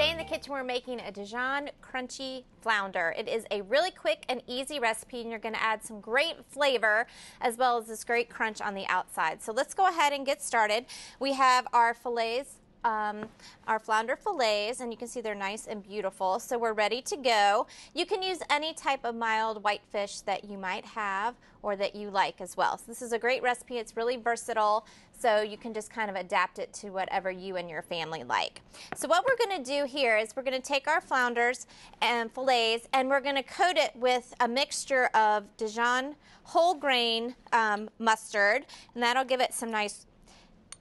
Today in the kitchen, we're making a Dijon crunchy flounder. It is a really quick and easy recipe, and you're going to add some great flavor as well as this great crunch on the outside. So let's go ahead and get started. We have our fillets um, our flounder fillets, and you can see they're nice and beautiful. So we're ready to go. You can use any type of mild white fish that you might have or that you like as well. So this is a great recipe. It's really versatile, so you can just kind of adapt it to whatever you and your family like. So what we're going to do here is we're going to take our flounders and fillets, and we're going to coat it with a mixture of Dijon whole grain um, mustard, and that'll give it some nice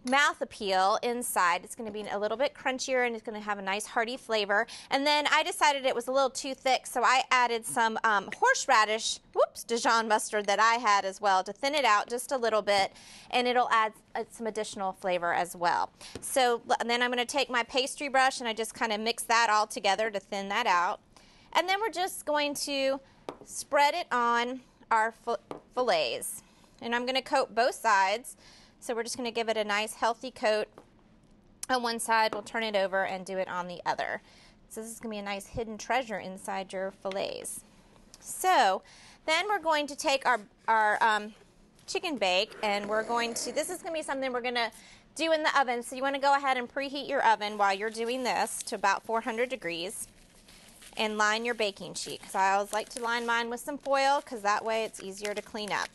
mouth appeal inside. It's going to be a little bit crunchier and it's going to have a nice hearty flavor. And then I decided it was a little too thick, so I added some um, horseradish, whoops, Dijon mustard that I had as well to thin it out just a little bit, and it'll add uh, some additional flavor as well. So then I'm going to take my pastry brush and I just kind of mix that all together to thin that out. And then we're just going to spread it on our fillets. And I'm going to coat both sides. So we're just going to give it a nice healthy coat on one side. We'll turn it over and do it on the other. So this is going to be a nice hidden treasure inside your fillets. So then we're going to take our, our um, chicken bake and we're going to, this is going to be something we're going to do in the oven. So you want to go ahead and preheat your oven while you're doing this to about 400 degrees and line your baking sheet because I always like to line mine with some foil because that way it's easier to clean up.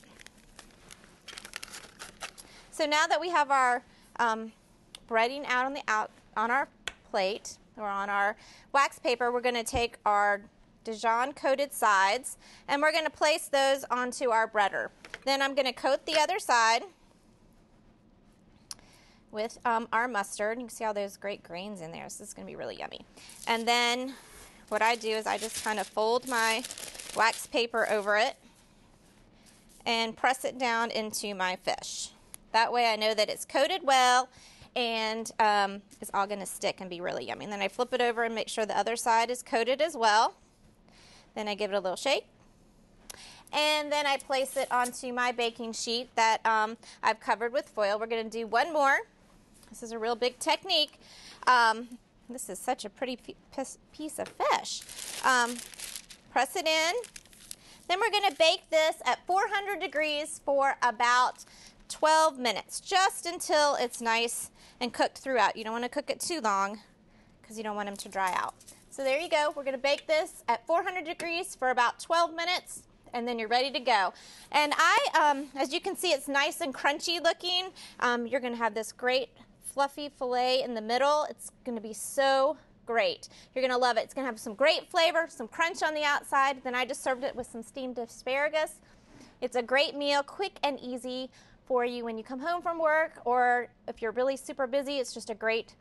So now that we have our um, breading out on the out on our plate or on our wax paper, we're going to take our Dijon coated sides and we're going to place those onto our breader. Then I'm going to coat the other side with um, our mustard. You can see all those great grains in there. So this is going to be really yummy. And then what I do is I just kind of fold my wax paper over it and press it down into my fish. That way I know that it's coated well and um, it's all going to stick and be really yummy. And then I flip it over and make sure the other side is coated as well. Then I give it a little shake. And then I place it onto my baking sheet that um, I've covered with foil. We're going to do one more. This is a real big technique. Um, this is such a pretty piece of fish. Um, press it in. Then we're going to bake this at 400 degrees for about 12 minutes, just until it's nice and cooked throughout. You don't want to cook it too long because you don't want them to dry out. So there you go. We're going to bake this at 400 degrees for about 12 minutes and then you're ready to go. And I, um, as you can see, it's nice and crunchy looking. Um, you're going to have this great fluffy filet in the middle. It's going to be so great. You're going to love it. It's going to have some great flavor, some crunch on the outside. Then I just served it with some steamed asparagus. It's a great meal, quick and easy for you when you come home from work, or if you're really super busy, it's just a great,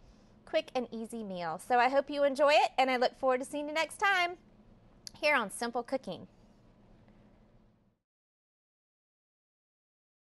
quick, and easy meal. So I hope you enjoy it, and I look forward to seeing you next time here on Simple Cooking.